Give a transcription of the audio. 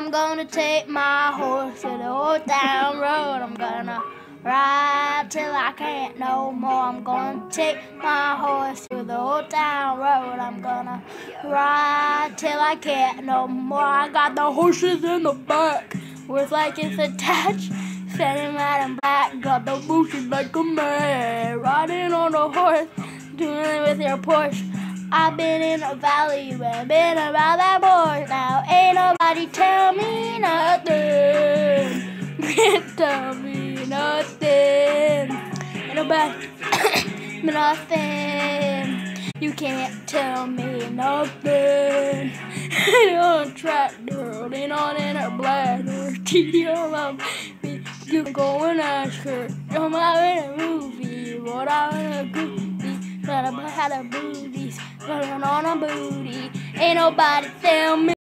I'm gonna take my horse to the old town road. I'm gonna ride till I can't no more. I'm gonna take my horse to the old town road. I'm gonna ride till I can't no more. I got the horses in the back with like it's attached. Standing right and black, got the bushes like a man. Riding on a horse, doing it with your Porsche. I've been in a valley, ain't been around that tell me nothing. Nobody nothing. You can't tell me nothing. on track, rolling on in her bladder. TDM, you can go and ask her. I'm out in a movie, what out in a goofy. Got a had a booties, running on a booty. Ain't nobody tell me.